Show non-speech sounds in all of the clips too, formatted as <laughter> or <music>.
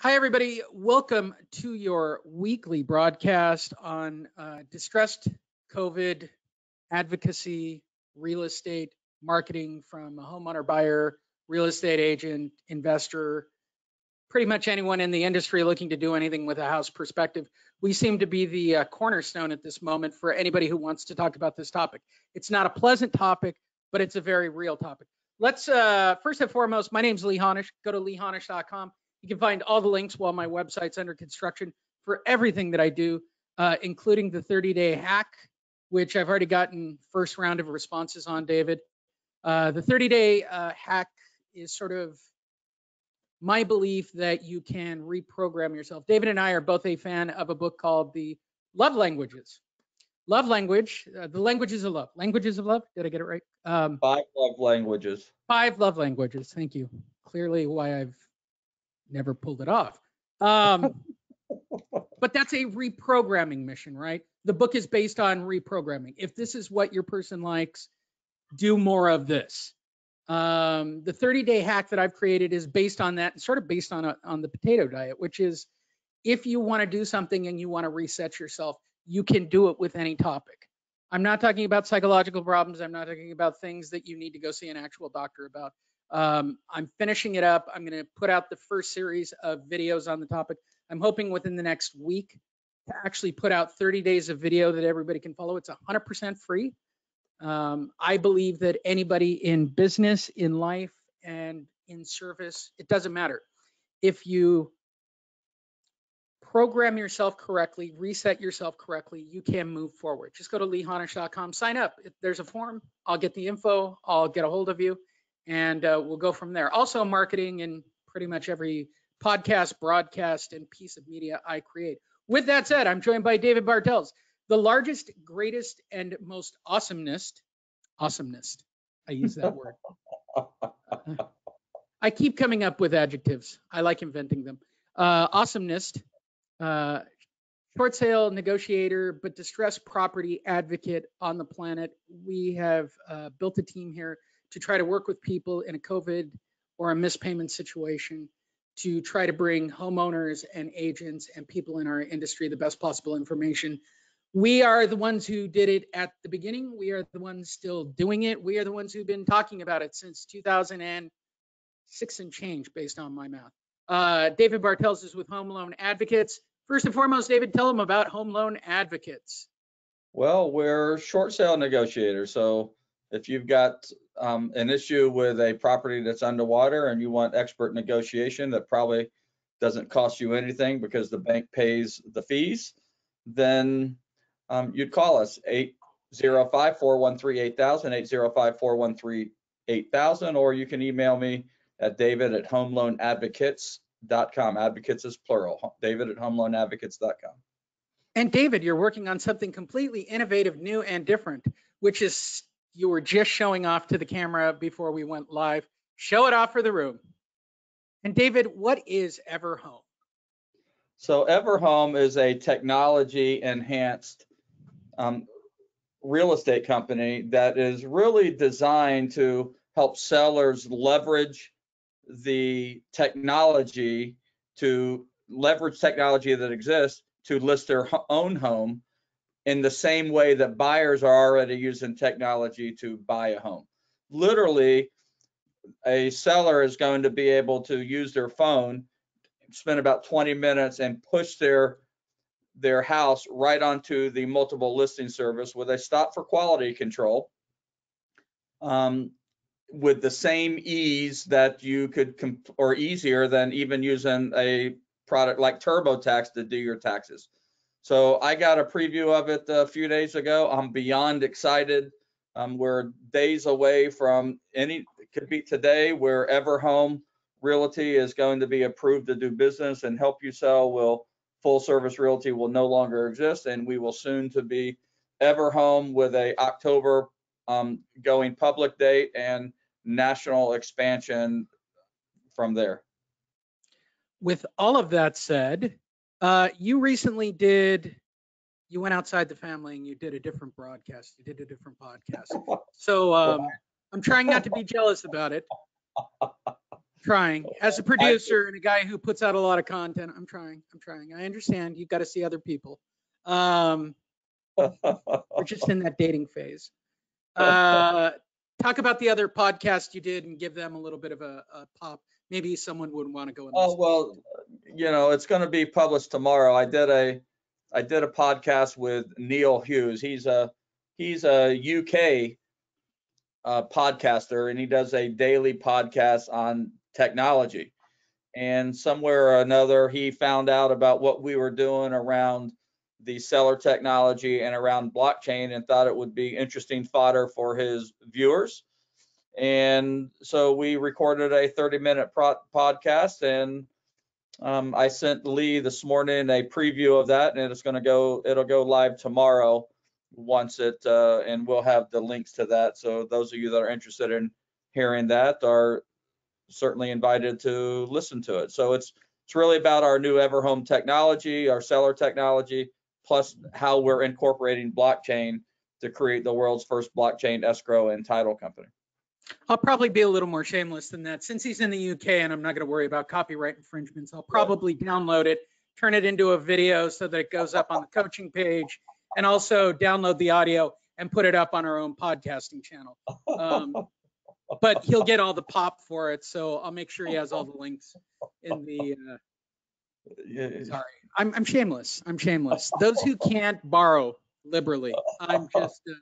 Hi, everybody. Welcome to your weekly broadcast on uh, distressed COVID advocacy, real estate marketing from a homeowner buyer, real estate agent, investor, pretty much anyone in the industry looking to do anything with a house perspective. We seem to be the uh, cornerstone at this moment for anybody who wants to talk about this topic. It's not a pleasant topic, but it's a very real topic. Let's uh, first and foremost, my name's Lee Honish. Go to leehonish.com you can find all the links while my website's under construction for everything that I do, uh, including the 30 day hack, which I've already gotten first round of responses on, David. Uh, the 30 day uh, hack is sort of my belief that you can reprogram yourself. David and I are both a fan of a book called The Love Languages. Love language, uh, the languages of love. Languages of love. Did I get it right? Um, five love languages. Five love languages. Thank you. Clearly, why I've never pulled it off. Um, <laughs> but that's a reprogramming mission, right? The book is based on reprogramming. If this is what your person likes, do more of this. Um, the 30 day hack that I've created is based on that and sort of based on a, on the potato diet, which is if you want to do something and you want to reset yourself, you can do it with any topic. I'm not talking about psychological problems. I'm not talking about things that you need to go see an actual doctor about. Um, I'm finishing it up. I'm going to put out the first series of videos on the topic. I'm hoping within the next week to actually put out 30 days of video that everybody can follow. It's 100% free. Um, I believe that anybody in business, in life, and in service, it doesn't matter. If you program yourself correctly, reset yourself correctly, you can move forward. Just go to leehonish.com, sign up. If there's a form, I'll get the info, I'll get a hold of you and uh, we'll go from there. Also, marketing in pretty much every podcast, broadcast, and piece of media I create. With that said, I'm joined by David Bartels, the largest, greatest, and most awesomeness. Awesomeness. I use that word. <laughs> I keep coming up with adjectives. I like inventing them. Uh, awesomeness, uh, short sale negotiator, but distressed property advocate on the planet. We have uh, built a team here to try to work with people in a COVID or a mispayment situation to try to bring homeowners and agents and people in our industry the best possible information. We are the ones who did it at the beginning. We are the ones still doing it. We are the ones who've been talking about it since 2006 and change, based on my math. Uh, David Bartels is with Home Loan Advocates. First and foremost, David, tell them about Home Loan Advocates. Well, we're short sale negotiators. So if you've got um, an issue with a property that's underwater and you want expert negotiation that probably doesn't cost you anything because the bank pays the fees, then um, you'd call us 805-413-8000, 805-413-8000, or you can email me at david at homeloanadvocates.com. Advocates is plural, david at homeloanadvocates.com. And David, you're working on something completely innovative, new, and different, which is you were just showing off to the camera before we went live. Show it off for the room. And David, what is Everhome? So Everhome is a technology enhanced um, real estate company that is really designed to help sellers leverage the technology to leverage technology that exists to list their own home in the same way that buyers are already using technology to buy a home. Literally, a seller is going to be able to use their phone, spend about 20 minutes and push their their house right onto the multiple listing service with a stop for quality control um, with the same ease that you could, or easier than even using a product like TurboTax to do your taxes. So I got a preview of it a few days ago. I'm beyond excited. Um, we're days away from any, it could be today, where Everhome Realty is going to be approved to do business and help you sell will full service realty will no longer exist and we will soon to be Everhome with a October um, going public date and national expansion from there. With all of that said, uh, you recently did, you went outside the family and you did a different broadcast. You did a different podcast. So um, I'm trying not to be jealous about it. trying. As a producer and a guy who puts out a lot of content, I'm trying. I'm trying. I understand. You've got to see other people. Um, we're just in that dating phase. <laughs> Uh, talk about the other podcast you did and give them a little bit of a, a pop. Maybe someone would want to go In Oh, well, you know, it's going to be published tomorrow. I did a, I did a podcast with Neil Hughes. He's a, he's a UK uh, podcaster and he does a daily podcast on technology. And somewhere or another, he found out about what we were doing around the seller technology and around blockchain and thought it would be interesting fodder for his viewers. And so we recorded a 30 minute pro- podcast and um, I sent Lee this morning a preview of that and it's going to go, it'll go live tomorrow once it, uh, and we'll have the links to that. So those of you that are interested in hearing that are certainly invited to listen to it. So it's, it's really about our new Everhome technology, our seller technology, plus how we're incorporating blockchain to create the world's first blockchain escrow and title company. I'll probably be a little more shameless than that. Since he's in the UK and I'm not going to worry about copyright infringements, I'll probably download it, turn it into a video so that it goes up on the coaching page, and also download the audio and put it up on our own podcasting channel. Um, But he'll get all the pop for it, so I'll make sure he has all the links in the, uh, Yeah, sorry. I'm, I'm shameless. I'm shameless. Those who can't borrow liberally. I'm just, uh,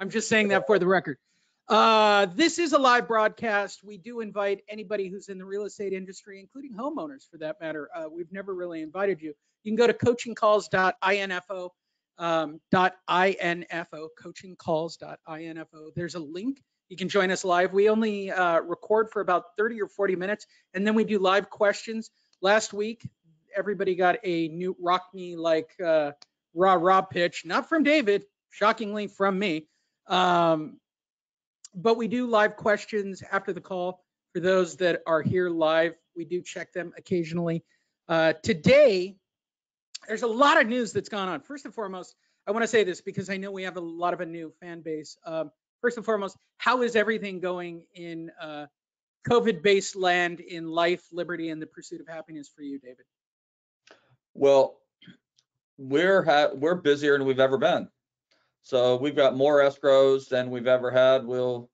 I'm just saying that for the record. Uh, this is a live broadcast. We do invite anybody who's in the real estate industry, including homeowners for that matter. Uh, we've never really invited you. You can go to coachingcalls.info, um, .info, coachingcalls.info. There's a link. You can join us live. We only uh, record for about 30 or 40 minutes, and then we do live questions. Last week, everybody got a new rock me like uh, rah rah pitch, not from David, shockingly from me. Um, but we do live questions after the call for those that are here live. We do check them occasionally. Uh, today, there's a lot of news that's gone on. First and foremost, I want to say this because I know we have a lot of a new fan base. Um, first and foremost, how is everything going in uh, COVID-based land in life, liberty, and the pursuit of happiness for you, David? Well, we're we're busier than we've ever been. So we've got more escrows than we've ever had. We'll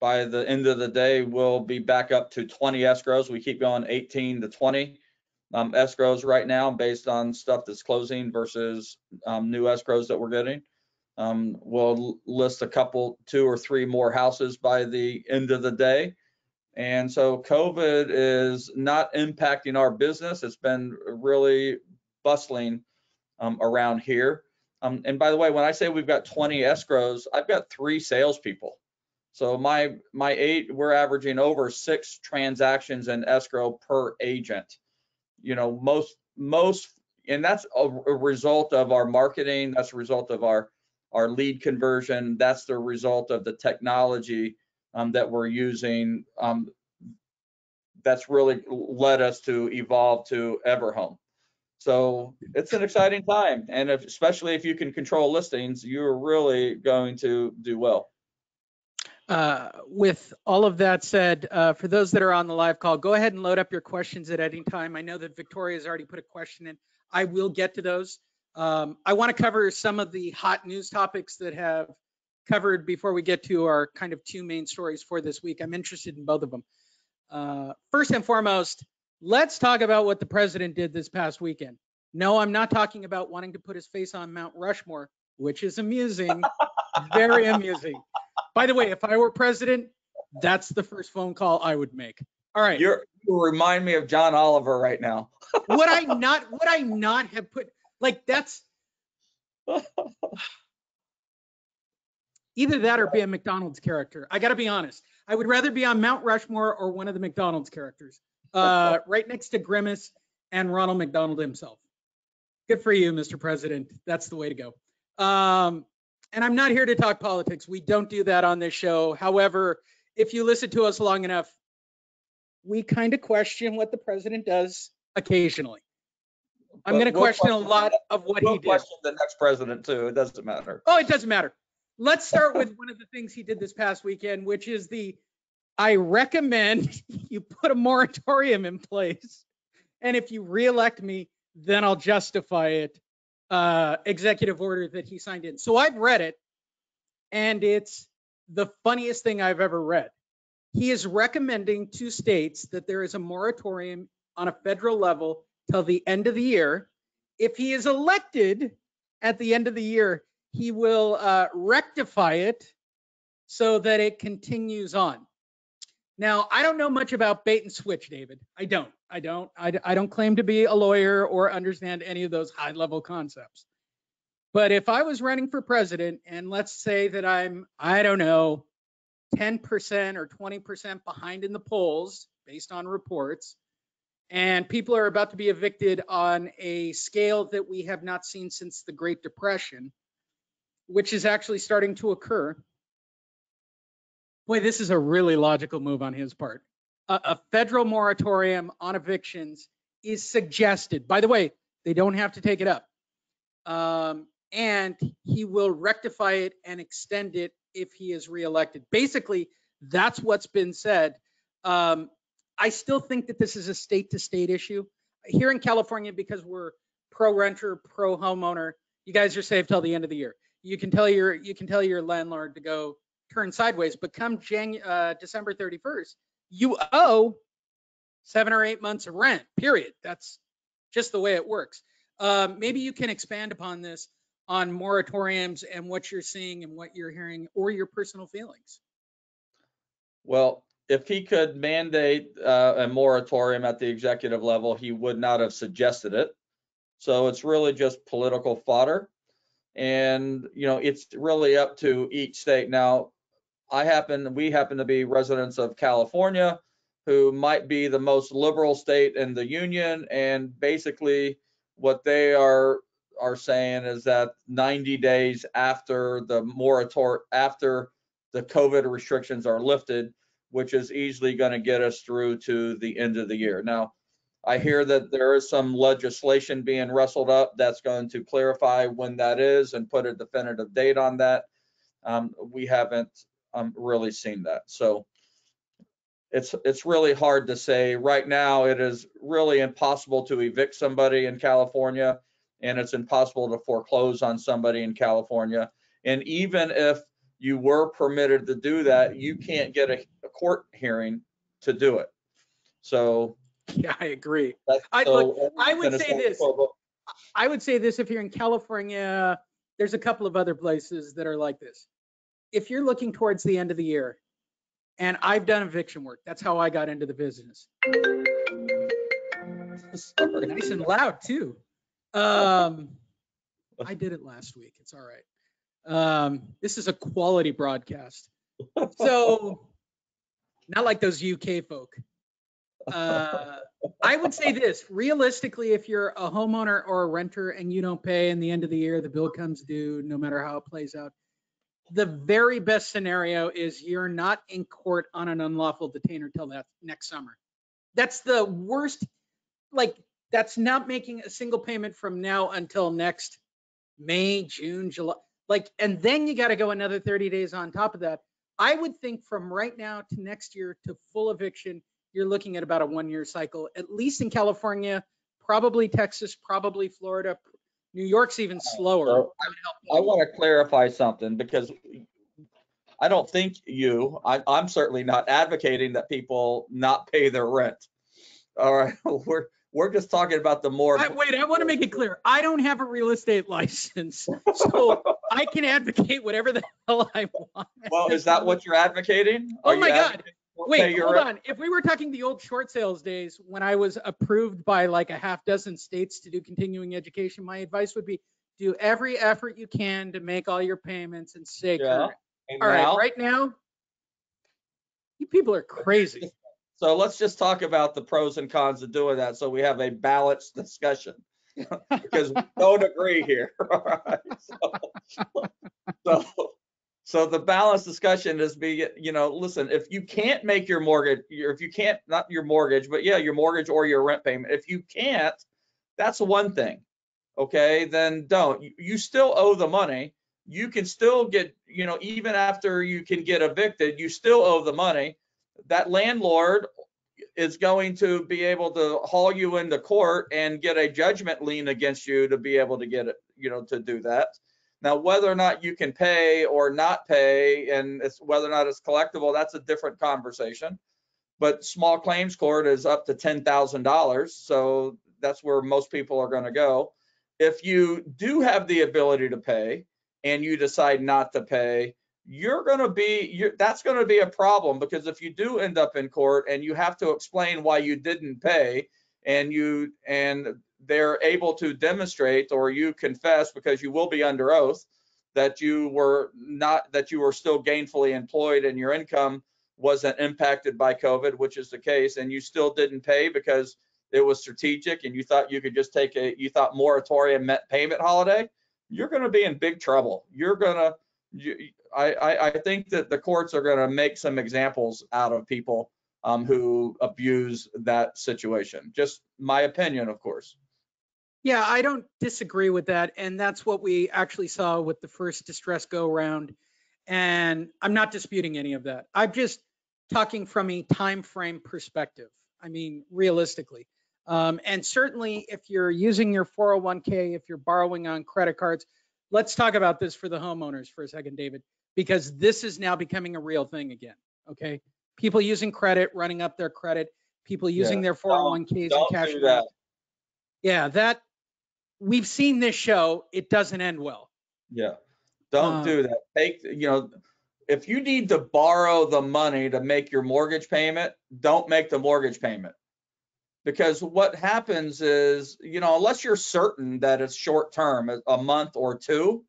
by the end of the day, we'll be back up to 20 escrows. We keep going 18 to 20 um, escrows right now based on stuff that's closing versus um, new escrows that we're getting. Um, we'll list a couple, two or three more houses by the end of the day. And so COVID is not impacting our business. It's been really bustling um, around here. Um, and by the way, when I say we've got 20 escrows, I've got three salespeople. So my my eight, we're averaging over six transactions in escrow per agent. You know, most most, and that's a, a result of our marketing. That's a result of our our lead conversion. That's the result of the technology um, that we're using. Um, that's really led us to evolve to Everhome. So it's an exciting time, and if, especially if you can control listings, you're really going to do well. Uh, with all of that said, uh, for those that are on the live call, go ahead and load up your questions at any time. I know that Victoria has already put a question in. I will get to those. Um, I want to cover some of the hot news topics that have covered before we get to our kind of two main stories for this week. I'm interested in both of them. Uh, first and foremost, let's talk about what the president did this past weekend. No, I'm not talking about wanting to put his face on Mount Rushmore, which is amusing, <laughs> very amusing. By the way, if I were president, that's the first phone call I would make. All right. You're, you remind me of John Oliver right now. <laughs> would I not would I not have put like that's <laughs> either that or be a McDonald's character. I got to be honest. I would rather be on Mount Rushmore or one of the McDonald's characters, uh, <laughs> right next to Grimace and Ronald McDonald himself. Good for you, Mr. President. That's the way to go. Um, and I'm not here to talk politics. We don't do that on this show. However, if you listen to us long enough, we kind of question what the president does occasionally. I'm going to we'll question a lot of what we'll he did. question the next president too. It doesn't matter. Oh, it doesn't matter. Let's start with one of the things he did this past weekend, which is the I recommend you put a moratorium in place. And if you reelect me, then I'll justify it. Uh, executive order that he signed in. So I've read it and it's the funniest thing I've ever read. He is recommending to states that there is a moratorium on a federal level till the end of the year. If he is elected at the end of the year, he will uh, rectify it so that it continues on. Now, I don't know much about bait and switch, David. I don't. I don't. I, I don't claim to be a lawyer or understand any of those high level concepts. But if I was running for president and let's say that I'm, I don't know, 10% or 20% behind in the polls based on reports, and people are about to be evicted on a scale that we have not seen since the Great Depression, which is actually starting to occur. Boy, this is a really logical move on his part. A, a federal moratorium on evictions is suggested. By the way, they don't have to take it up. Um, and he will rectify it and extend it if he is reelected. Basically, that's what's been said. Um, I still think that this is a state to state issue. Here in California, because we're pro renter, pro homeowner, you guys are safe till the end of the year. You can tell your you can tell your landlord to go turn sideways, but come Janu- uh, December 31st, you owe seven or eight months of rent. Period. That's just the way it works. Um, maybe you can expand upon this on moratoriums and what you're seeing and what you're hearing or your personal feelings. Well, if he could mandate uh, a moratorium at the executive level, he would not have suggested it. So it's really just political fodder. And, you know, it's really up to each state. Now, I happen, we happen to be residents of California who might be the most liberal state in the union. And basically what they are are saying is that 90 days after the moratorium, after the COVID restrictions are lifted, which is easily going to get us through to the end of the year. Now, I hear that there is some legislation being wrestled up that's going to clarify when that is and put a definitive date on that. Um, we haven't um, really seeing that. So it's it's really hard to say. Right now, it is really impossible to evict somebody in California and it's impossible to foreclose on somebody in California. And even if you were permitted to do that, you can't get a, a court hearing to do it. So <laughs> Yeah, I agree. I- so look, I would say this. I would say this if you're in California, there's a couple of other places that are like this. If you're looking towards the end of the year, and I've done eviction work, that's how I got into the business. Nice and loud too. Um, I did it last week. It's all right. Um, this is a quality broadcast. So, not like those UK folk. Uh, I would say this realistically, if you're a homeowner or a renter and you don't pay in the end of the year, the bill comes due, no matter how it plays out. The very best scenario is you're not in court on an unlawful detainer till that next summer. That's the worst. Like, that's not making a single payment from now until next May, June, July. Like, and then you got to go another 30 days on top of that. I would think from right now to next year to full eviction, you're looking at about a one year cycle, at least in California, probably Texas, probably Florida. New York's even slower. So I I want to clarify something because I don't think you, I, I'm certainly not advocating that people not pay their rent. All right, <laughs> we're, we're just talking about the more. I- Wait, I want to make it clear. I don't have a real estate <laughs> license, so I can advocate whatever the <laughs> hell I want. Well, is that what you're advocating? Oh Are you my God. Advocating for pay Wait, hold on. If we were talking the old short sales days when I was approved by like a half dozen states to do continuing education, my advice would be do every effort you can to make all your payments and stay Yeah. current. And All right, now- right now, you people are crazy. <laughs> So let's just talk about the pros and cons of doing that, so we have a balanced discussion. <laughs> Because we don't agree here. <laughs> all right? So- So, so the balanced discussion is be, you know, listen, if you can't make your mortgage, if you can't, not your mortgage, but yeah, your mortgage or your rent payment, if you can't, that's one thing. Okay, then don't. You, you still owe the money. You can still get, you know, even after you can get evicted, you still owe the money. that landlord is going to be able to haul you into court and get a judgment lien against you to be able to get it, you know, to do that. Now, whether or not you can pay or not pay, and it's whether or not it's collectible, that's a different conversation. But small claims court is up to ten thousand dollars, so that's where most people are going to go. If you do have the ability to pay and you decide not to pay, you're going to be that's going to be a problem because if you do end up in court and you have to explain why you didn't pay and you and they're able to demonstrate or you confess because you will be under oath that you were not that you were still gainfully employed and your income wasn't impacted by covid which is the case and you still didn't pay because it was strategic and you thought you could just take a you thought moratorium meant payment holiday you're going to be in big trouble you're going to you, I, I, think that the courts are going to make some examples out of people um, who abuse that situation. Just my opinion, of course. Yeah, I don't disagree with that. And that's what we actually saw with the first distress go round. And I'm not disputing any of that. I'm just talking from a time frame perspective. I mean, realistically. Um, and certainly if you're using your 401k, if you're borrowing on credit cards, let's talk about this for the homeowners for a second, David, because this is now becoming a real thing again. Okay. People using credit, running up their credit, people using their 401ks and Don't cash. do that. Yeah, that we've seen this show. It doesn't end well. Yeah. Don't Uh, do that. Take, you know, if you need to borrow the money to make your mortgage payment, don't make the mortgage payment. Because what happens is, you know, unless you're certain that it's short term, a month or two,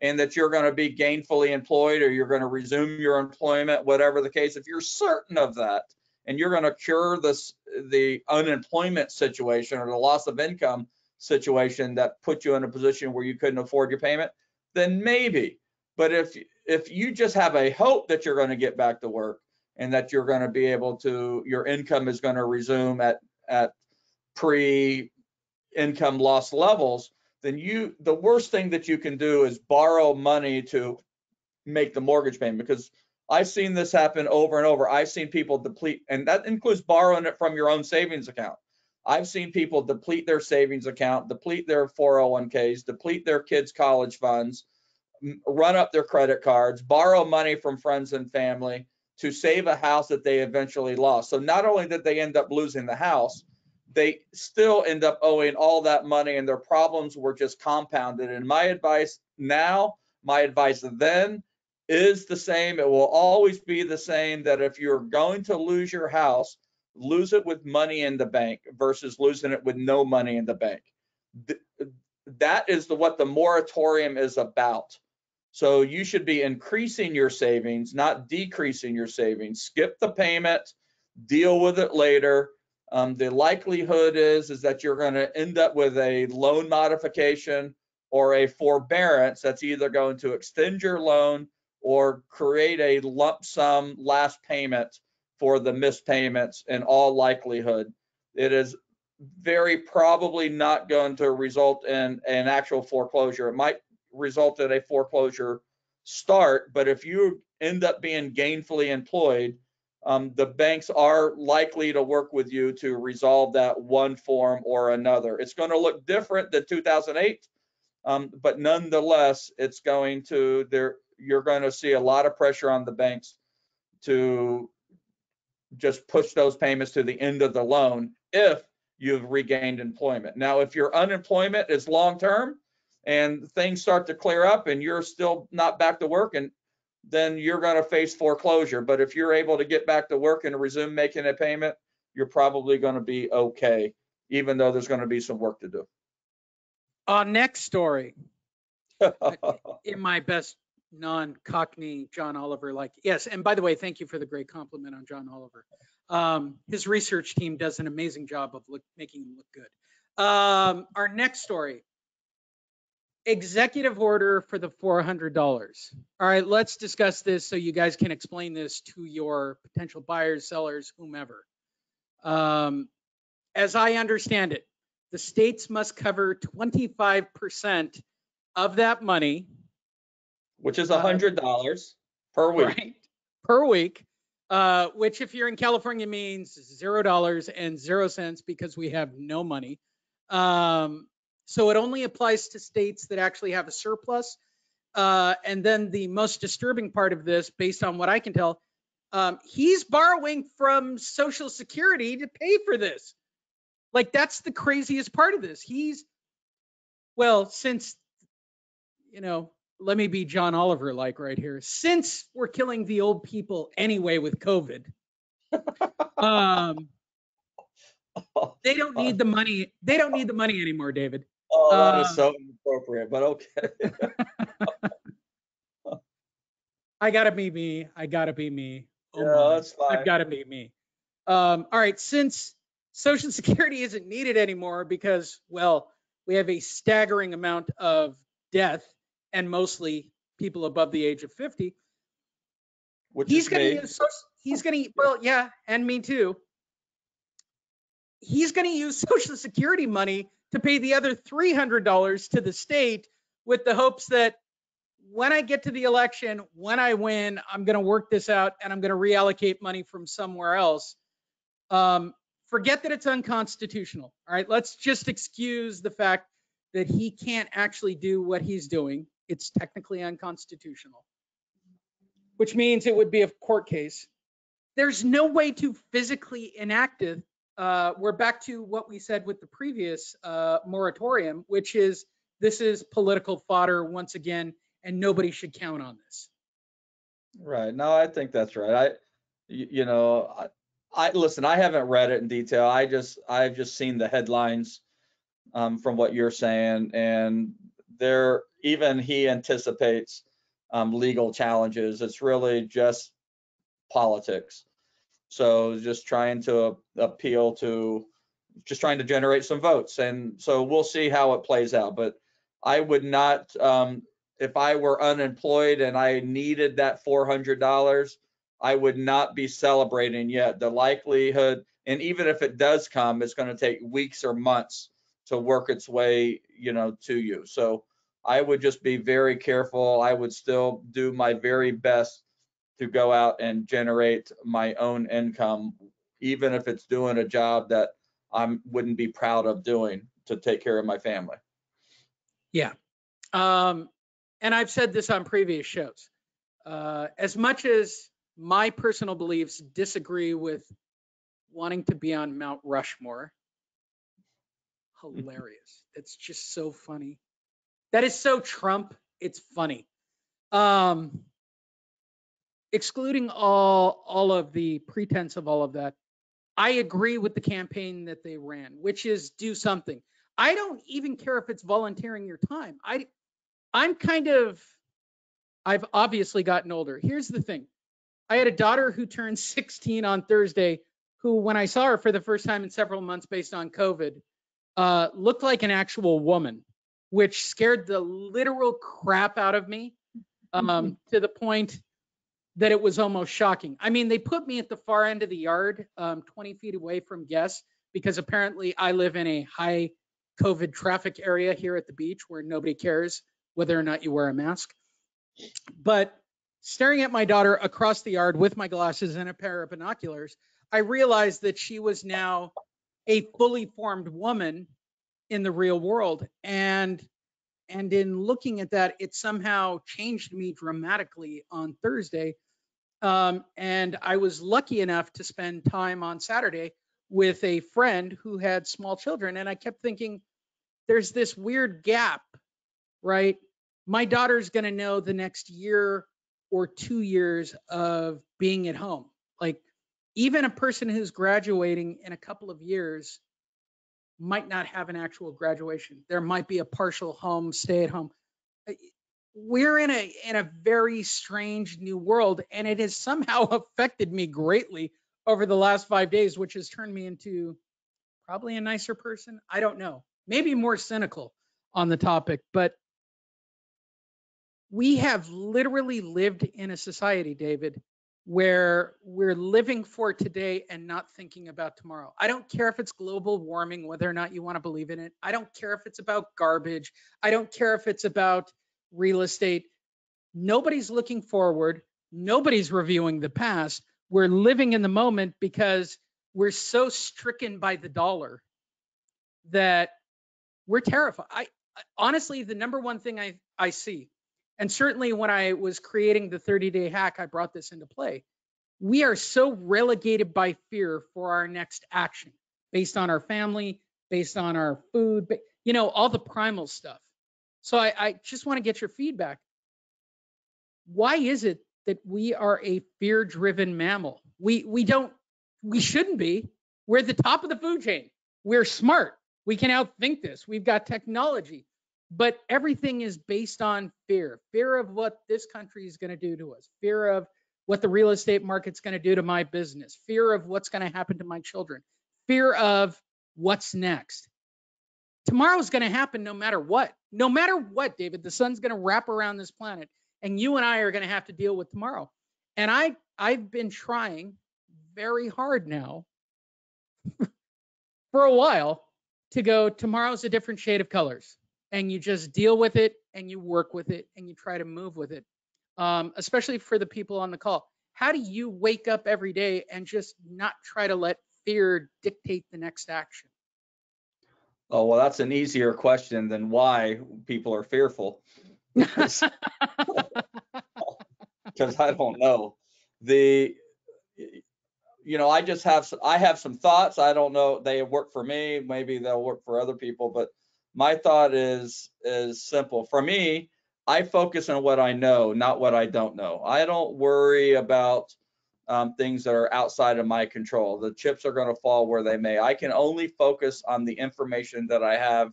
and that you're going to be gainfully employed or you're going to resume your employment, whatever the case, if you're certain of that and you're going to cure this the unemployment situation or the loss of income situation that put you in a position where you couldn't afford your payment, then maybe. But if if you just have a hope that you're going to get back to work and that you're going to be able to your income is going to resume at at pre income loss levels, then you the worst thing that you can do is borrow money to make the mortgage payment because I've seen this happen over and over. I've seen people deplete, and that includes borrowing it from your own savings account. I've seen people deplete their savings account, deplete their 401ks, deplete their kids' college funds, run up their credit cards, borrow money from friends and family to save a house that they eventually lost. So not only did they end up losing the house, they still end up owing all that money and their problems were just compounded. And my advice now, my advice then is the same. It will always be the same that if you're going to lose your house, lose it with money in the bank versus losing it with no money in the bank. Th- That is the, what the moratorium is about. So you should be increasing your savings, not decreasing your savings. Skip the payment, deal with it later. Um, the likelihood is is that you're going to end up with a loan modification or a forbearance that's either going to extend your loan or create a lump sum last payment for the missed payments in all likelihood. It is very probably not going to result in an actual foreclosure. It might result in a foreclosure start, but if you end up being gainfully employed, um, the banks are likely to work with you to resolve that one form or another. It's going to look different than 2008, um, but nonetheless, it's going to there. You're going to see a lot of pressure on the banks to just push those payments to the end of the loan if you've regained employment. Now, if your unemployment is long term and things start to clear up and you're still not back to work, and then you're going to face foreclosure. But if you're able to get back to work and resume making a payment, you're probably going to be okay, even though there's going to be some work to do. Uh, next story <laughs> in my best non-Cockney John Oliver like. Yes, and by the way, thank you for the great compliment on John Oliver. Um, his research team does an amazing job of look, making him look good. Um, our next story. Executive order for the $400. All right, let's discuss this so you guys can explain this to your potential buyers, sellers, whomever. Um, as I understand it, the states must cover 25% of that money Which is a hundred dollars per week. right, per week uh, which if you're in California means zero dollars and zero cents because we have no money. Um, so it only applies to states that actually have a surplus. Uh, and then the most disturbing part of this, based on what I can tell, um, he's borrowing from Social Security to pay for this. Like that's the craziest part of this. He's well, since you know, let me be John Oliver like right here. Since we're killing the old people anyway with COVID, <laughs> um, they don't need the money. They don't need the money anymore, David. Oh, that Uh, is so inappropriate, but okay. <laughs> I gotta be me. I gotta be me. Oh Yeah, my. that's fine. I've gotta be me. Um, all right, since Social <laughs> Security isn't needed anymore because, well, we have a staggering amount of death and mostly people above the age of 50. Which he's gonna use social, he's gonna well yeah and me too. He's gonna use <laughs> social security money to pay the other $300 to the state with the hopes that when i get to the election when i win i'm gonna work this out and i'm gonna reallocate money from somewhere else. Um, forget that it's unconstitutional all right? Let's just excuse the fact that he can't actually do what he's doing it's technically unconstitutional which means it would be a court case. There's no way to physically enact it. Uh, we're back to what we said with the previous uh, moratorium, which is this is political fodder once again, and nobody should count on this. Right. No, I think that's right. I, you, know, I, I listen. I haven't read it in detail. I just, I've just seen the headlines um, from what you're saying, and there, even he anticipates um, legal challenges. It's really just politics. So just trying to appeal to, just trying to generate some votes, and so we'll see how it plays out. But I would not, um, if I were unemployed and I needed that four hundred dollars, I would not be celebrating yet. The likelihood, and even if it does come, it's going to take weeks or months to work its way, you know, to you. So I would just be very careful. I would still do my very best to go out and generate my own income, even if it's doing a job that I wouldn't be proud of doing to take care of my family. Yeah. Um, and I've said this on previous shows. Uh, as much as my personal beliefs disagree with wanting to be on Mount Rushmore, <laughs> hilarious. It's just so funny. That is so Trump. It's funny. Um, excluding all all of the pretense of all of that, I agree with the campaign that they ran, which is do something. I don't even care if it's volunteering your time. I I'm kind of I've obviously gotten older. Here's the thing. I had a daughter who turned <laughs> 16 on Thursday who when I saw her for the first time in several months based on COVID, uh, looked like an actual woman, which scared the literal crap out of me um, to the point that it was almost shocking. I mean, they put me at the far end of the yard, um, 20 feet away from guests, because apparently I live in a high COVID traffic area here at the beach where nobody cares whether or not you wear a mask. But staring at my daughter across the yard with my glasses and a pair of binoculars, I realized that she was now a fully formed woman in the real world. And and in looking at that, it somehow changed me dramatically on Thursday. Um, and I was lucky enough to spend time on Saturday with a friend who had small children. And I kept thinking, there's this weird gap, right? My daughter's going to know the next year or two years of being at home. Like, even a person who's graduating in a couple of years might not have an actual graduation. There might be a partial home, stay at home. Uh, We're in a in a very strange new world, and it has somehow <laughs> affected me greatly over the last five days, which has turned me into probably a nicer person. I don't know, maybe more cynical on the topic, but we have literally lived in a society, David, where we're living for today and not thinking about tomorrow. I don't care if it's global warming, whether or not you want to believe in it. I don't care if it's about garbage. I don't care if it's about real estate. Nobody's looking forward. Nobody's reviewing the past. we're living in the moment because we're so stricken by the dollar that we're terrified. I honestly, the number one thing I, I see, and certainly when I was creating the 30 day hack, I brought this into play. We are so relegated by fear for our next action based on our family, based on our food, you know, all the primal stuff. So I, I just want to get your feedback. Why is it that we are a fear driven mammal? We, we don't, we shouldn't be. We're at the top of the food chain. We're smart. We can outthink this. We've got technology, but everything is based on fear fear of what this country is going to do to us, fear of what the real estate market's going to do to my business, fear of what's going to happen to my children, fear of what's next. Tomorrow's going to happen no matter what. No matter what, David, the sun's going to wrap around this planet and you and I are going to have to deal with tomorrow. And I I've been trying very hard now <laughs> for a while to go tomorrow's a different shade of colors and you just deal with it and you work with it and you try to move with it um, especially for the people on the call how do you wake up every day and just not try to let fear dictate the next action Oh, well, that's an easier question than why people are fearful. Because <laughs> <laughs> I don't know. The, you know, I just have, I have some thoughts. I don't know. They work for me. Maybe they'll work for other people, but my thought is, is simple. For me, I focus on what I know, not what I don't know. I don't worry about um, things that are outside of my control. The chips are going to fall where they may. I can only focus on the information that I have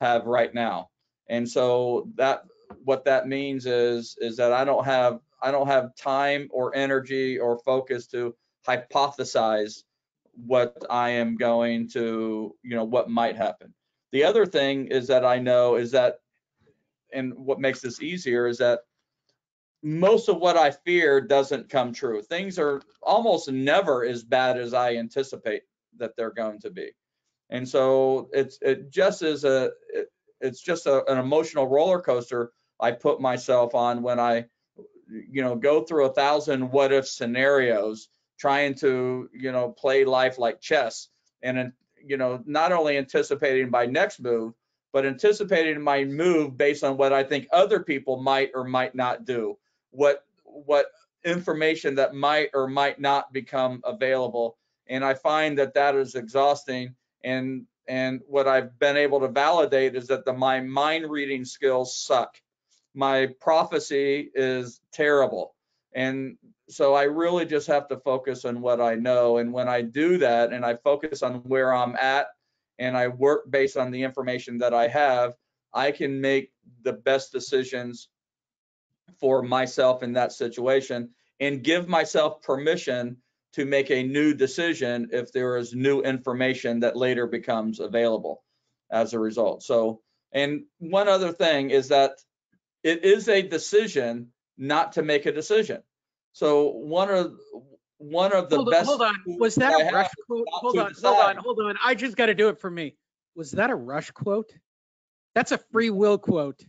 have right now. And so that what that means is is that I don't have I don't have time or energy or focus to hypothesize what I am going to, you know, what might happen. The other thing is that I know is that and what makes this easier is that most of what I fear doesn't come true. Things are almost never as bad as I anticipate that they're going to be. And so it's it just is a it, it's just a, an emotional roller coaster I put myself on when I you know go through a thousand what if scenarios trying to you know play life like chess and you know not only anticipating my next move but anticipating my move based on what I think other people might or might not do what what information that might or might not become available. And i find that that is exhausting. And and what i've been able to validate is that the my mind reading skills suck. My prophecy is terrible and so i really just have to focus on what i know and when i do that and i focus on where i'm at and i work based on the information that i have i can make the best decisions for myself in that situation and give myself permission to make a new decision if there is new information that later becomes available as a result. So, and one other thing is that it is a decision not to make a decision. So one of one of the hold, on, best hold on was that I a rush quote hold on hold on hold on i just got to do it for me was that a rush quote that's a free will quote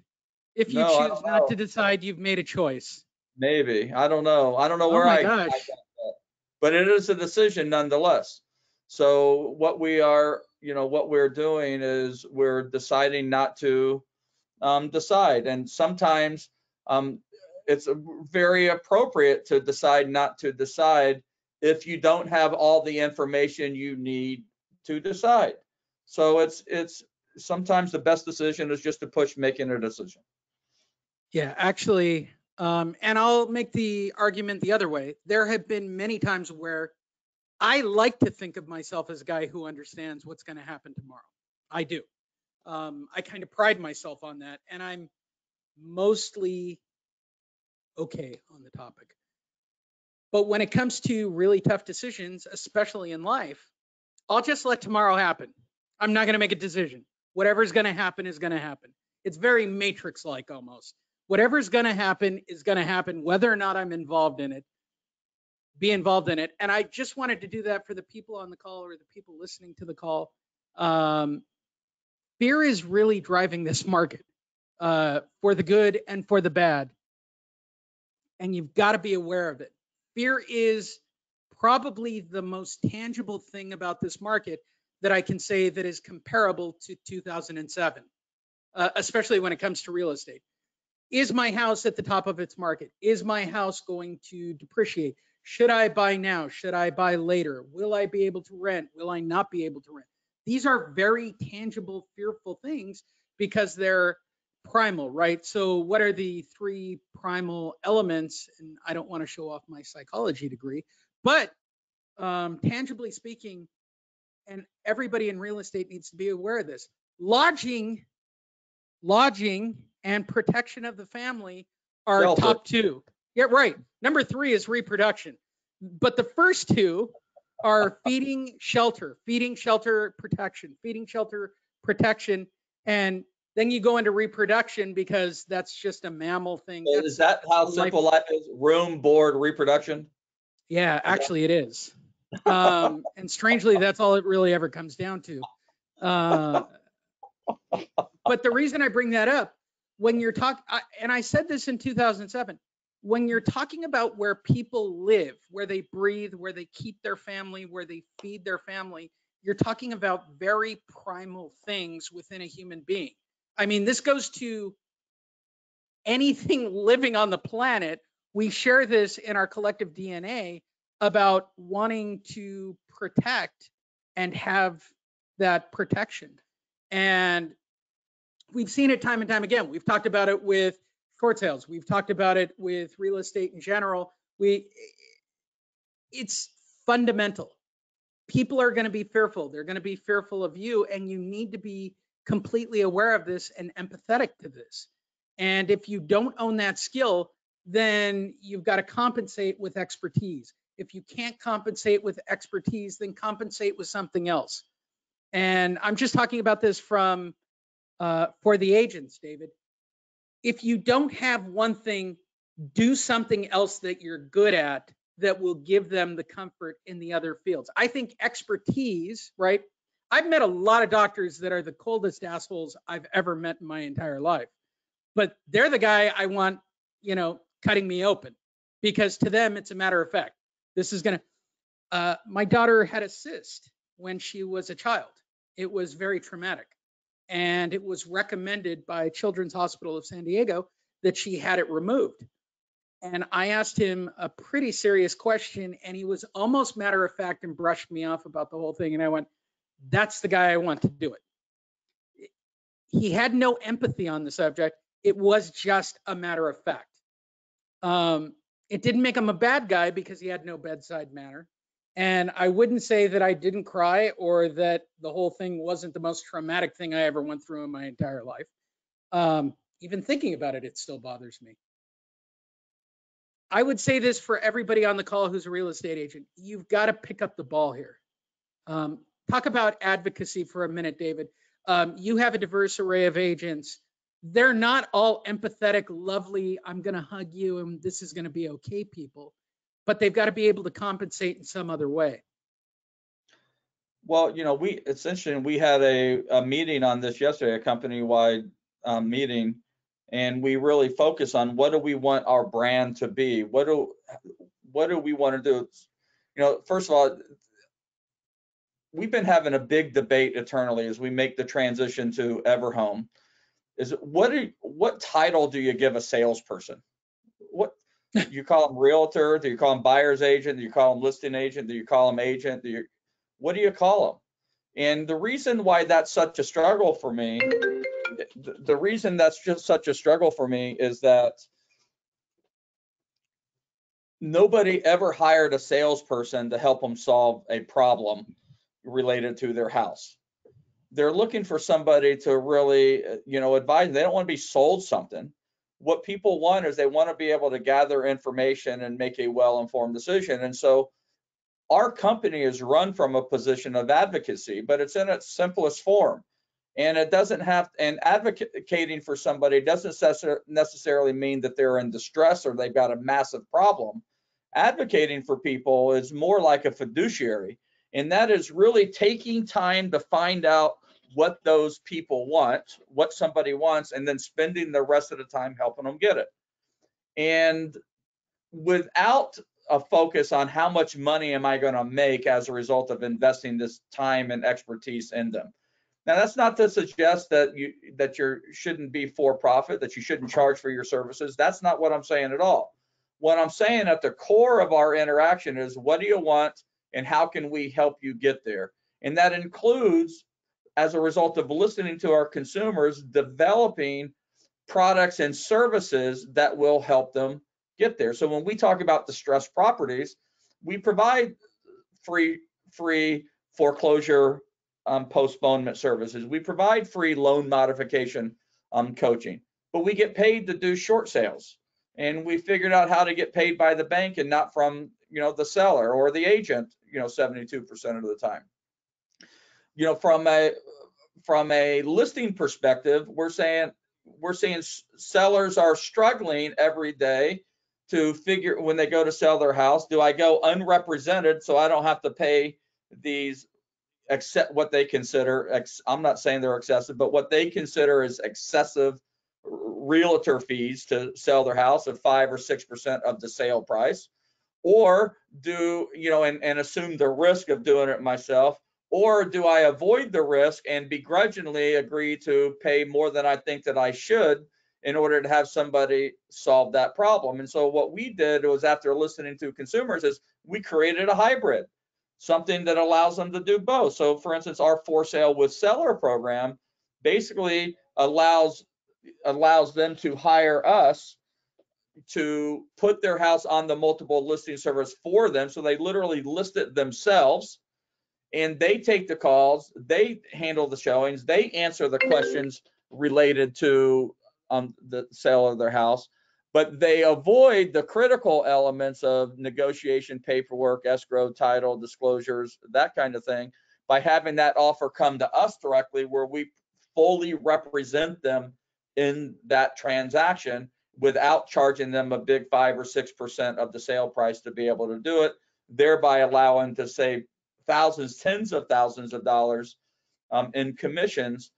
if you No, choose not to decide you've made a choice Maybe. I don't know. I don't know Oh where my I. I got that. But it is a decision nonetheless. So what we are, you know, what we're doing is we're deciding not to um, decide. And sometimes um, it's very appropriate to decide not to decide if you don't have all the information you need to decide. So it's it's sometimes the best decision is just to push making a decision. Yeah, actually, um, and I'll make the argument the other way. There have been many times where I like to think of myself as a guy who understands what's going to happen tomorrow. I do. Um, I kind of pride myself on that, and I'm mostly okay on the topic. But when it comes to really tough decisions, especially in life, I'll just let tomorrow happen. I'm not going to make a decision. Whatever's going to happen is going to happen. It's very matrix like almost. Whatever's going to happen is going to happen, whether or not I'm involved in it, be involved in it. And I just wanted to do that for the people on the call or the people listening to the call. Um, fear is really driving this market uh, for the good and for the bad. And you've got to be aware of it. Fear is probably the most tangible thing about this market that I can say that is comparable to 2007, uh, especially when it comes to real estate. Is my house at the top of its market? Is my house going to depreciate? Should I buy now? Should I buy later? Will I be able to rent? Will I not be able to rent? These are very tangible, fearful things because they're primal, right? So what are the three primal elements? And I don't want to show off my psychology degree, but um, tangibly speaking, and everybody in real estate needs to be aware of this. Lodging, lodging and protection of the family are Shelter. top two. Yeah, right. Number three is reproduction. But the first two are <laughs> feeding, shelter, feeding, shelter, protection, feeding, shelter, protection. And then you go into reproduction because that's just a mammal thing. So Is that how life- simple life is? Room, board, reproduction? Yeah, actually it is. <laughs> Um, and strangely, that's all it really ever comes down to. Uh, but the reason I bring that up, when you're talking, and I said this in 2007, when you're talking about where people live, where they breathe, where they keep their family, where they feed their family, you're talking about very primal things within a human being. I mean, this goes to anything <laughs> living on the planet. We share this in our collective DNA about wanting to protect and have that protection. And we've seen it time and time again. We've talked about it with short sales. We've talked about it with real estate in general. We it's fundamental. People are going to be fearful. They're going to be fearful of you and you need to be completely aware of this and empathetic to this. And if you don't own that skill, then you've got to compensate with expertise. If you can't compensate with expertise, then compensate with something else. And I'm just talking about this from uh, for the agents, David. If you don't have one thing, do something else that you're good at that will give them the comfort in the other fields. I think expertise, right? I've met a lot of doctors that are the coldest assholes I've ever met in my entire life, but they're the guy I want, you know, cutting me open because to them it's a matter of fact. This is gonna. Uh, my daughter had a cyst when she was a child. It was very traumatic, and it was recommended by Children's Hospital of San Diego that she had it removed. And I asked him a pretty serious question, and he was almost matter of fact and brushed me off about the whole thing. And I went, "That's the guy I want to do it." He had no empathy on the subject. It was just a matter of fact. Um, it didn't make him a bad guy because he had no bedside manner. And I wouldn't say that I didn't cry or that the whole thing wasn't the most traumatic thing I ever went through in my entire life. Um, even thinking about it, it still bothers me. I would say this for everybody on the call who's a real estate agent. You've got to pick up the ball here. Um, talk about advocacy for a minute, David. Um, you have a diverse array of agents. They're not all empathetic, lovely, I'm going to hug you and this is going to be okay people, but they've got to be able to compensate in some other way. Well, you know, we, it's interesting, we had a, a meeting on this yesterday, a company-wide um, meeting. And we really focus on what do we want our brand to be? What do, what do we want to do? You know, first of all, we've been having a big debate eternally as we make the transition to Everhome. Is what do, what title do you give a salesperson? What, <laughs> you call them realtor? Do you call them buyer's agent? Do you call them listing agent? Do you call them agent? Do you, what do you call them? And the reason why that's such a struggle for me, the, the reason that's just such a struggle for me is that nobody ever hired a salesperson to help them solve a problem related to their house. They're looking for somebody to really, uh, you know, advise. They don't want to be sold something. What people want is they want to be able to gather information and make a well-informed decision. And so our company is run from a position of advocacy, but it's in its simplest form. And it doesn't have, and advocating for somebody doesn't necessarily mean that they're in distress or they've got a massive problem. Advocating for people is more like a fiduciary, and that is really taking time to find out what those people want, what somebody wants, and then spending the rest of the time helping them get it. And without a focus on how much money am I going to make as a result of investing this time and expertise in them. Now, that's not to suggest that you that you shouldn't be for profit, that you shouldn't charge for your services. That's not what I'm saying at all. What I'm saying at the core of our interaction is what do you want and how can we help you get there? And that includes, as a result of listening to our consumers, developing products and services that will help them get there. So when we talk about distressed properties, we provide free free foreclosure um, postponement services. We provide free loan modification um, coaching, but we get paid to do short sales. And we figured out how to get paid by the bank and not from you know the seller or the agent. You know, 72% of the time. You know, from a from a listing perspective, we're saying we're seeing sellers are struggling every day to figure when they go to sell their house do i go unrepresented so i don't have to pay these accept what they consider i'm not saying they're excessive but what they consider is excessive realtor fees to sell their house at five or six percent of the sale price or do you know and, and assume the risk of doing it myself or do i avoid the risk and begrudgingly agree to pay more than i think that i should in order to have somebody solve that problem. And so what we did was after listening to consumers is we created a hybrid, something that allows them to do both. So for instance, our for sale with seller program basically allows allows them to hire us to put their house on the multiple listing service for them. So they literally list it themselves and they take the calls, they handle the showings, they answer the questions related to on the sale of their house, but they avoid the critical elements of negotiation, paperwork, escrow, title, disclosures, that kind of thing, by having that offer come to us directly where we fully represent them in that transaction without charging them a big five or six percent of the sale price to be able to do it, thereby allowing to save thousands, tens of thousands of dollars um, in commissions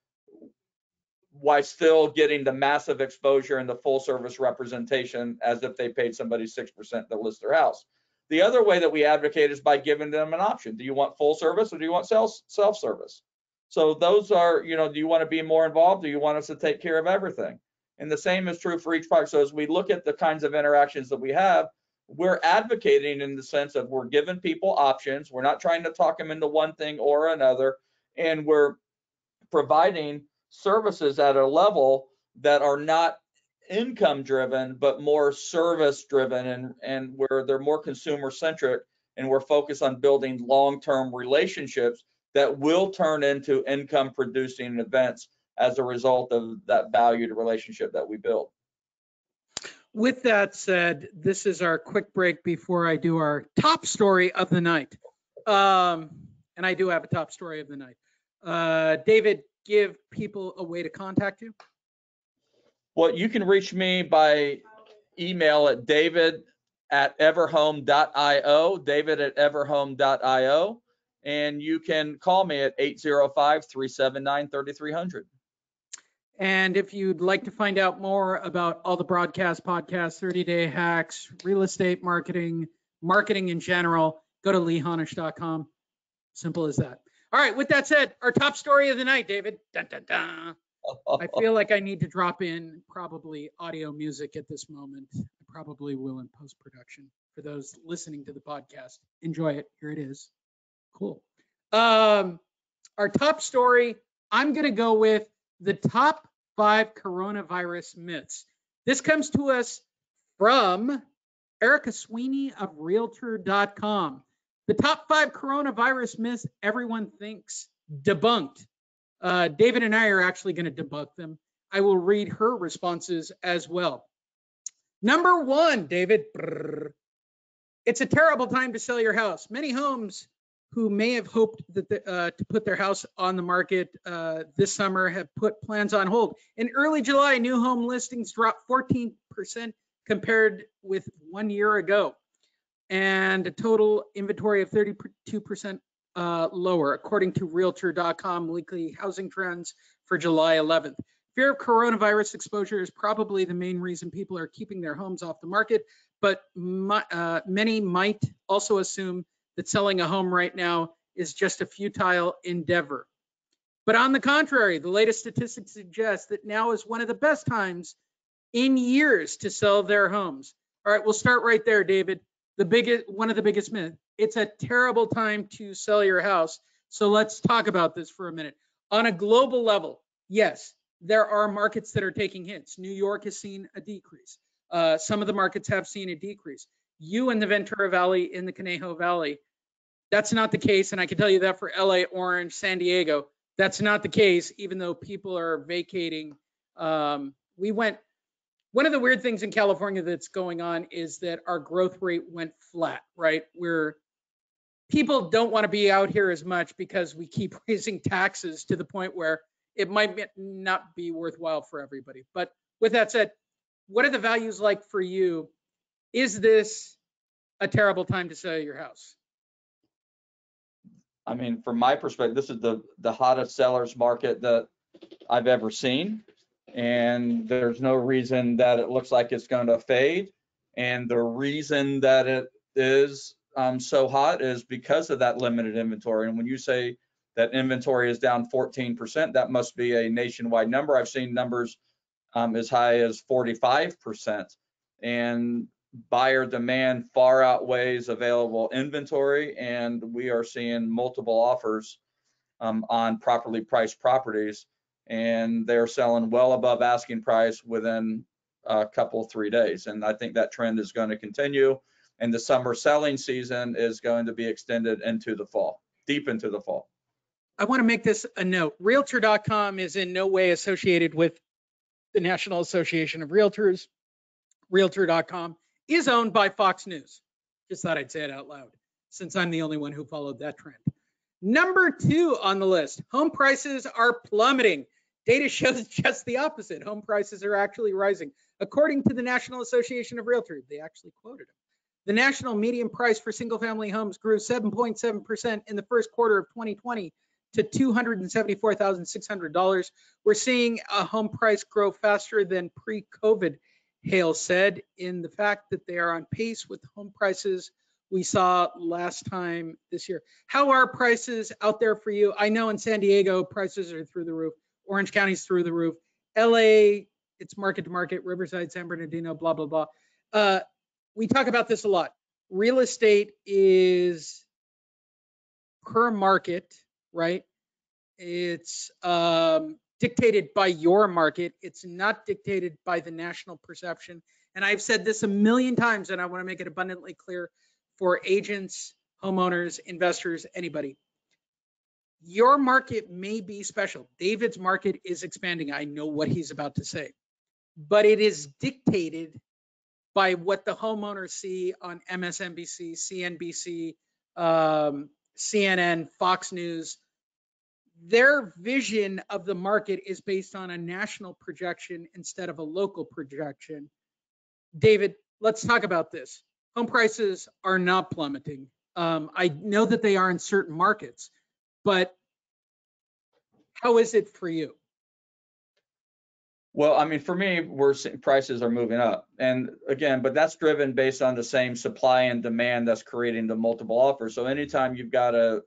while still getting the massive exposure and the full service representation as if they paid somebody 6% to list their house. The other way that we advocate is by giving them an option. Do you want full service or do you want self service? So those are, you know, do you want to be more involved? Do you want us to take care of everything? And the same is true for each product. So as we look at the kinds of interactions that we have, we're advocating in the sense of we're giving people options. We're not trying to talk them into one thing or another. And we're providing services at a level that are not income driven but more service driven and and where they're more consumer centric and we're focused on building long-term relationships that will turn into income producing events as a result of that valued relationship that we build. With that said, this is our quick break before I do our top story of the night. Um, and I do have a top story of the night. Uh, David, give people a way to contact you? Well, you can reach me by email at david at everhome.io, david at everhome.io, and you can call me at 805-379-3300. And if you'd like to find out more about all the broadcast podcasts, 30 day hacks, real estate marketing, marketing in general, go to leehonish.com. Simple as that. All right, with that said, our top story of the night, David. Dun, dun, dun. I <laughs> feel like I need to drop in probably audio music at this moment. I probably will in post production for those listening to the podcast. Enjoy it. Here it is. Cool. Um, our top story, I'm going to go with the top five coronavirus myths. This comes to us from Erica Sweeney of Realtor.com. The top five coronavirus myths everyone thinks debunked. Uh, David and I are actually going to debunk them. I will read her responses as well. Number one, David, it's a terrible time to sell your house. Many homes who may have hoped that the, uh, to put their house on the market uh, this summer have put plans on hold. In early July, new home listings dropped 14% compared with one year ago and a total inventory of 32% uh, lower, according to Realtor.com weekly housing trends for July 11th. Fear of coronavirus exposure is probably the main reason people are keeping their homes off the market, but mi- uh, many might also assume that selling a home right now is just a futile endeavor. But on the contrary, the latest statistics suggest that now is one of the best times in years to sell their homes. All right, we'll start right there, David. The biggest, one of the biggest myths. It's a terrible time to sell your house. So let's talk about this for a minute. On a global level, yes, there are markets that are taking hits. New York has seen a decrease. Uh, some of the markets have seen a decrease. You in the Ventura Valley, in the Conejo Valley, that's not the case. And I can tell you that for LA, Orange, San Diego, that's not the case, even though people are vacating. Um, we went, one of the weird things in California that's going on is that our growth rate went flat, right? We're, people don't want to be out here as much because we keep <laughs> raising taxes to the point where it might not be worthwhile for everybody. But with that said, what are the values like for you? Is this a terrible time to sell your house? I mean, from my perspective, this is the, the hottest sellers market that I've ever seen. And there's no reason that it looks like it's going to fade. And the reason that it is um, so hot is because of that limited inventory. And when you say that inventory is down 14%, that must be a nationwide number. I've seen numbers um, as high as 45%. And buyer demand far outweighs available inventory, and we are seeing multiple offers um, on properly priced properties, and they're selling well above asking price within a couple, three days. And I think that trend is going to continue, and the summer selling season is going to be extended into the fall, deep into the fall. I want to make this a note. Realtor.com is in no way associated with the National Association of Realtors. Realtor.com is owned by Fox News. Just thought I'd say it out loud since I'm the only one who followed that trend. Number two on the list, home prices are plummeting. Data <laughs> shows just the opposite. Home prices are actually rising. According to the National Association of Realtors, they actually quoted them. The national median price for single family homes grew 7.7% in the first quarter of 2020 to $274,600. We're seeing a home price grow faster than pre-COVID, Hale said, in the fact that they are on pace with home prices we saw last time this year. How are prices out there for you? I know in San Diego, prices are through the roof. Orange County's through the roof. LA, it's market to market. Riverside, San Bernardino, blah, blah, blah. Uh, we talk about this a lot. Real estate is per market, right? It's um, dictated by your market. It's not dictated by the national perception. And I've said this a million times, and I want to make it abundantly clear for agents, homeowners, investors, anybody. Your market may be special. David's market is expanding. I know what he's about to say, but it is dictated by what the homeowners see on MSNBC, CNBC, um, CNN, Fox News. Their vision of the market is based on a national projection instead of a local projection. David, let's talk about this. Home prices are not plummeting. Um, I know that they are in certain markets, but how is it for you? Well, I mean, for me, we're seeing prices are moving up. And again, but that's driven based on the same supply and demand that's creating the multiple offers. So anytime you've got a,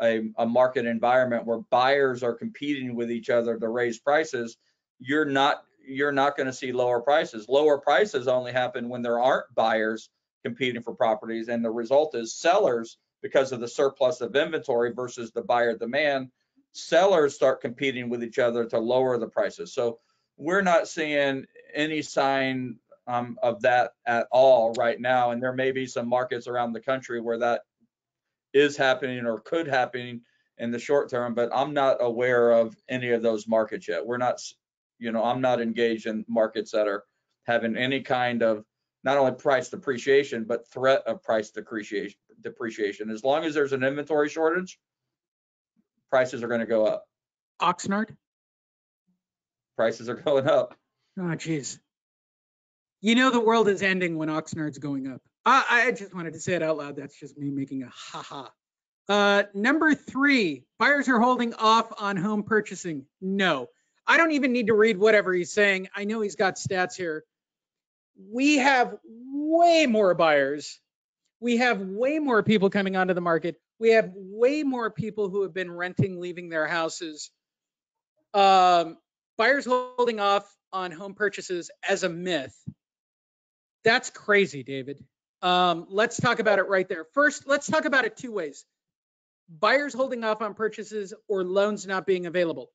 a, a market environment where buyers are competing with each other to raise prices, you're not you're not going to see lower prices. Lower prices only happen when there aren't buyers competing for properties. And the result is sellers, because of the surplus of inventory versus the buyer demand, sellers start competing with each other to lower the prices. So we're not seeing any sign um, of that at all right now. And there may be some markets around the country where that is happening or could happen in the short term, but I'm not aware of any of those markets yet. We're not, you know, I'm not engaged in markets that are having any kind of not only price depreciation, but threat of price depreciation. Depreciation. As long as there's an inventory shortage, prices are going to go up. Oxnard? Prices are <laughs> going up. Oh, geez. You know the world is ending when Oxnard's going up. I, I just wanted to say it out loud. That's just me making a ha-ha. Uh, number three, buyers are holding off on home purchasing. No. I don't even need to read whatever he's saying. I know he's got stats here. We have way more buyers. We have way more people coming onto the market. We have way more people who have been renting, leaving their houses. Um, buyers holding off on home purchases as a myth. That's crazy, David. Um, let's talk about it right there. First, let's talk about it two ways. Buyers holding off on purchases or loans not being available.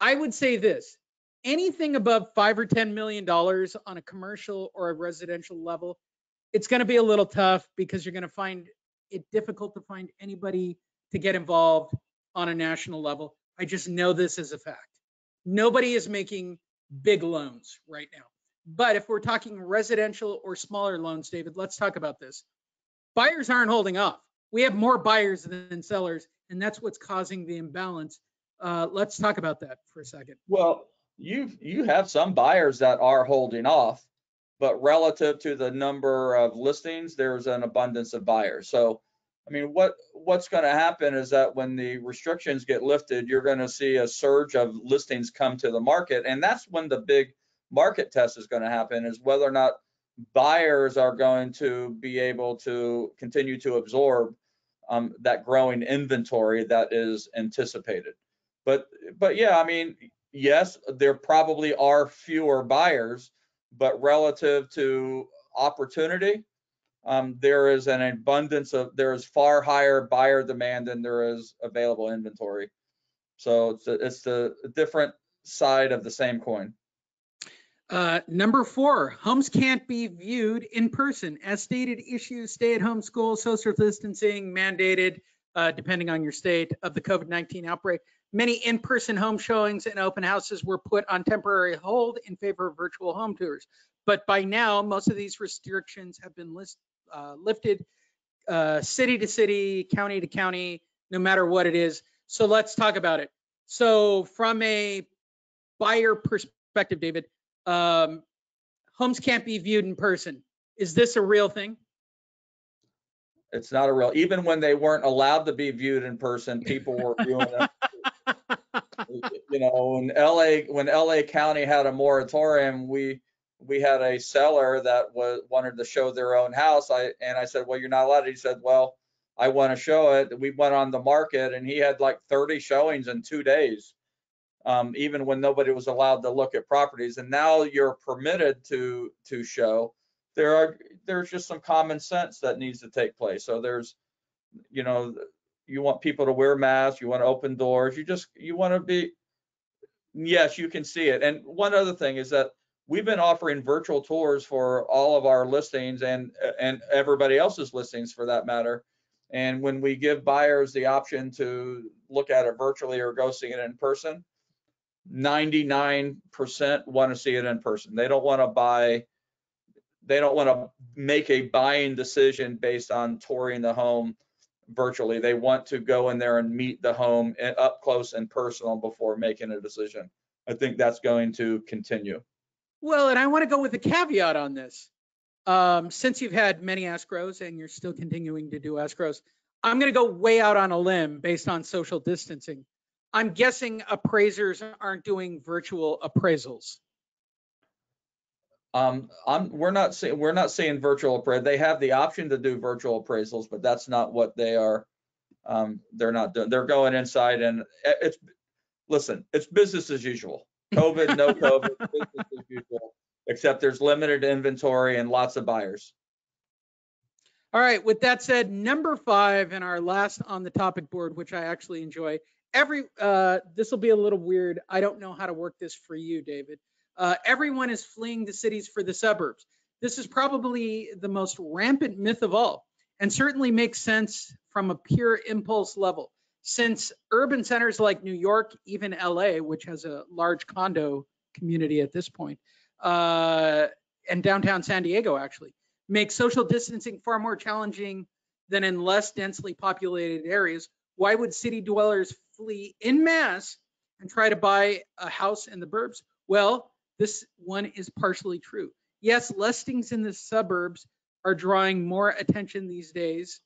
I would say this, anything above five or 10 million dollars on a commercial or a residential level, it's going to be a little tough because you're going to find it difficult to find anybody to get involved on a national level. I just know this as a fact. Nobody is making big loans right now. But if we're talking residential or smaller loans, David, let's talk about this. Buyers aren't holding off. We have more buyers than sellers, and that's what's causing the imbalance. Uh, let's talk about that for a second. Well, you you have some buyers that are holding off, but relative to the number of listings, there's an abundance of buyers. So, I mean, what what's going to happen is that when the restrictions get lifted, you're going to see a surge of listings come to the market, and that's when the big market test is going to happen is whether or not buyers are going to be able to continue to absorb um, that growing inventory that is anticipated. But but yeah, I mean, yes, there probably are fewer buyers, but relative to opportunity, um, there is an abundance of there is far higher buyer demand than there is available inventory. So it's it's the different side of the same coin. Uh, number four, homes can't be viewed in person. As stated, issues stay-at-home school, social distancing mandated, uh, depending on your state of the COVID-19 outbreak. Many in-person home showings and open houses were put on temporary hold in favor of virtual home tours. But by now, most of these restrictions have been list, uh, lifted uh, city to city, county to county, no matter what it is. So let's talk about it. So from a buyer perspective, David, um, homes can't be viewed in person. Is this a real thing? It's not a real, even when they weren't allowed to be viewed in person, people were viewing them. <laughs> You know, when LA, when LA County had a moratorium, we, we had a seller that was, wanted to show their own house. I, and I said, well, you're not allowed. He said, well, I want to show it. We went on the market and he had like 30 showings in two days um, even when nobody was allowed to look at properties. And now you're permitted to to show. There are there's just some common sense that needs to take place. So there's, you know, you want people to wear masks, you want to open doors, you just you want to be. Yes, you can see it. And one other thing is that we've been offering virtual tours for all of our listings and and everybody else's listings for that matter. And when we give buyers the option to look at it virtually or go see it in person, 99% want to see it in person. They don't want to buy, they don't want to make a buying decision based on touring the home virtually. They want to go in there and meet the home up close and personal before making a decision. I think that's going to continue. Well, and I want to go with a caveat on this. Um, since you've had many escrows and you're still continuing to do escrows, I'm going to go way out on a limb based on social distancing. I'm guessing appraisers aren't doing virtual appraisals. Um, I'm, we're not saying we're not seeing virtual appraisal. They have the option to do virtual appraisals, but that's not what they are. Um, they're not doing, they're going inside and it's, listen, it's business as usual. <laughs> COVID, no COVID, business as usual, except there's limited inventory and lots of buyers. All right, with that said, number five and our last on the topic board, which I actually enjoy, every uh, this will be a little weird. I don't know how to work this for you, David. Uh, everyone is fleeing the cities for the suburbs. This is probably the most rampant myth of all, and certainly makes sense from a pure impulse level. Since urban centers like New York, even LA, which has a large condo community at this point, uh, and downtown San Diego actually, make social distancing far more challenging than in less densely populated areas. Why would city dwellers flee in mass and try to buy a house in the burbs? Well, this one is partially true. Yes, listings in the suburbs are drawing more attention these days.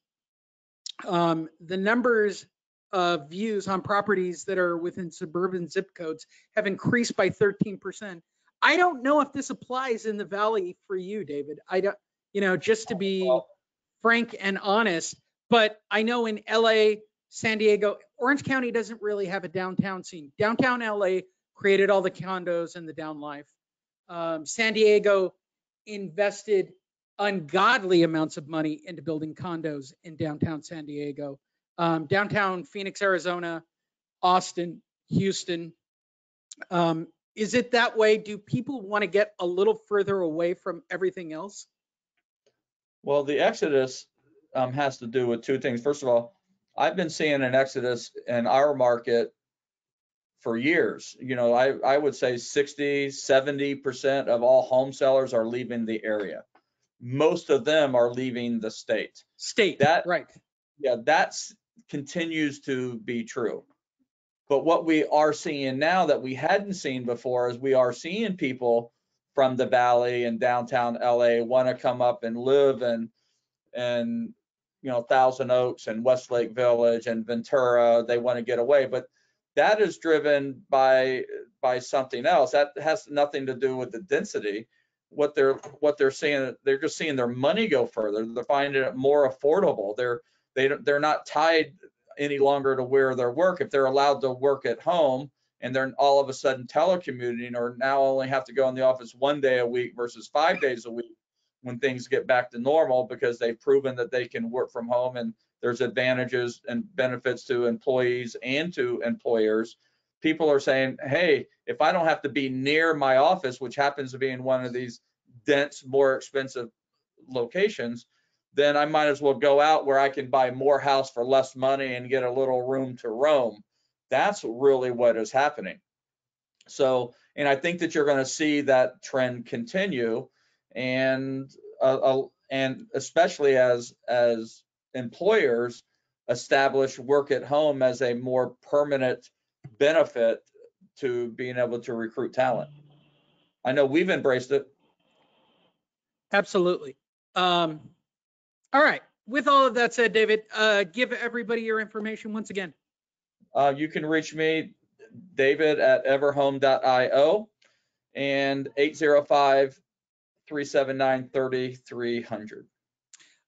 Um, the numbers of views on properties that are within suburban zip codes have increased by 13%. I don't know if this applies in the valley for you, David. I don't, you know, just to be frank and honest, but I know in LA, San Diego, Orange County doesn't really have a downtown scene. Downtown LA created all the condos and the down life. Um, San Diego invested ungodly amounts of money into building condos in downtown San Diego. Um, downtown Phoenix, Arizona, Austin, Houston. Um, is it that way? Do people want to get a little further away from everything else? Well, the exodus um, has to do with two things. First of all, I've been seeing an exodus in our market for years. You know, I, I would say 60, 70% of all home sellers are leaving the area. Most of them are leaving the state. State, That- right. Yeah, that's continues to be true. But what we are seeing now that we hadn't seen before is we are seeing people from the valley and downtown LA want to come up and live and and you know Thousand Oaks and Westlake Village and Ventura. They want to get away, but that is driven by by something else. That has nothing to do with the density. What they're what they're seeing, they're just seeing their money go further. They're finding it more affordable. They're they don't, they're not tied any longer to where they work. If they're allowed to work at home and they're all of a sudden telecommuting or now only have to go in the office one day a week versus five days a week when things get back to normal because they've proven that they can work from home and there's advantages and benefits to employees and to employers. People are saying, hey, if I don't have to be near my office, which happens to be in one of these dense, more expensive locations, then I might as well go out where I can buy more house for less money and get a little room to roam. That's really what is happening. So, and I think that you're going to see that trend continue, and uh, and especially as as employers establish work at home as a more permanent benefit to being able to recruit talent. I know we've embraced it. Absolutely. Um, all right. With all of that said, David, uh, give everybody your information once again. Uh, you can reach me, David at everhome.io and 805 379 3300.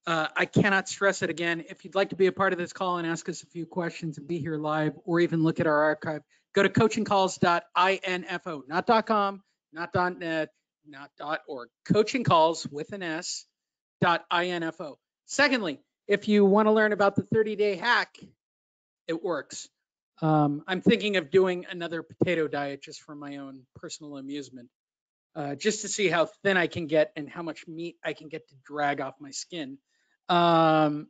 Uh, I cannot stress it again. If you'd like to be a part of this call and ask us a few questions and be here live, or even look at our archive, go to coachingcalls.info, not .com, not .net, not .org. With an S .info. Secondly, if you want to learn about the 30-day hack, it works. Um, I'm thinking of doing another potato diet just for my own personal amusement, uh, just to see how thin I can get and how much meat I can get to drag off my skin. Um,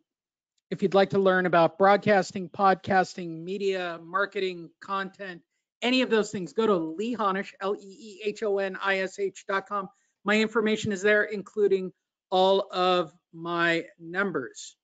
if you'd like to learn about broadcasting, podcasting, media, marketing, content, any of those things, go to Lee Honish, L-E-E-H-O-N-I-S-H dot com. My information is there, including all of my numbers.